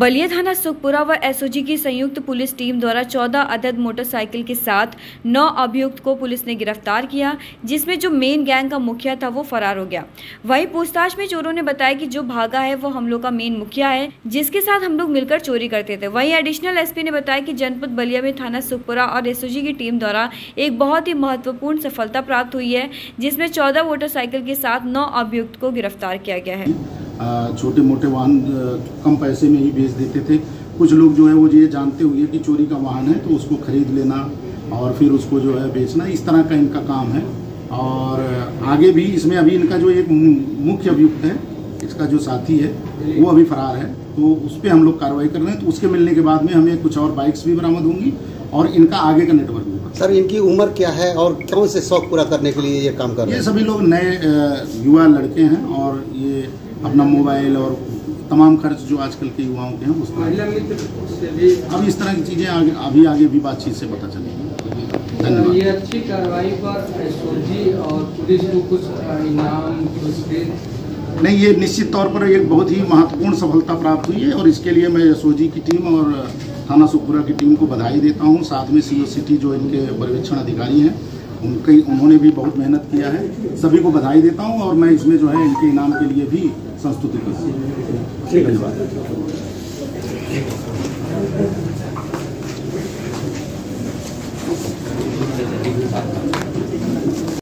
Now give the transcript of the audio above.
बलिया थाना सुखपुरा व एसओजी की संयुक्त पुलिस टीम द्वारा 14 अदद मोटरसाइकिल के साथ नौ अभियुक्त को पुलिस ने गिरफ़्तार किया, जिसमें जो मेन गैंग का मुखिया था वो फरार हो गया। वहीं पूछताछ में चोरों ने बताया कि जो भागा है वो हम लोग का मेन मुखिया है, जिसके साथ हम लोग मिलकर चोरी करते थे। वहीं एडिशनल एसपी ने बताया कि जनपद बलिया में थाना सुखपुरा और एसओजी की टीम द्वारा एक बहुत ही महत्वपूर्ण सफलता प्राप्त हुई है, जिसमें चौदह मोटरसाइकिल के साथ नौ अभियुक्त को गिरफ़्तार किया गया है। छोटे मोटे वाहन कम पैसे में ही बेच देते थे। कुछ लोग जो है वो ये जानते हुए कि चोरी का वाहन है तो उसको खरीद लेना और फिर उसको जो है बेचना। इस तरह का इनका काम है। और आगे भी इसमें अभी इनका जो एक मुख्य अभियुक्त है इसका जो साथी है वो अभी फरार है। तो उस पर हम लोग कार्रवाई कर रहे हैं। तो उसके मिलने के बाद में हमें कुछ और बाइक्स भी बरामद होंगी और इनका आगे का नेटवर्क भी सर इनकी उम्र क्या है और कौन से शौक पूरा करने के लिए ये काम कर रहे हैं? ये सभी लोग नए युवा लड़के हैं और ये अपना मोबाइल और तमाम खर्च जो आजकल के युवाओं के हैं उस तरह अब इस तरह की चीज़ें आगे अभी आगे भी बातचीत से पता चलेगी धन्यवाद। ये अच्छी कार्रवाई पर एसओजी और पुलिस को कुछ इनाम नहीं ये निश्चित तौर पर एक बहुत ही महत्वपूर्ण सफलता प्राप्त हुई है और इसके लिए मैं एसओजी की टीम और थाना सुखपुरा की टीम को बधाई देता हूँ। साथ में सी सिटी जो इनके पर्यवेक्षण अधिकारी हैं उनके उन्होंने भी बहुत मेहनत किया है। सभी को बधाई देता हूँ और मैं इसमें जो है इनके इनाम के लिए भी संस्तुति धन्यवाद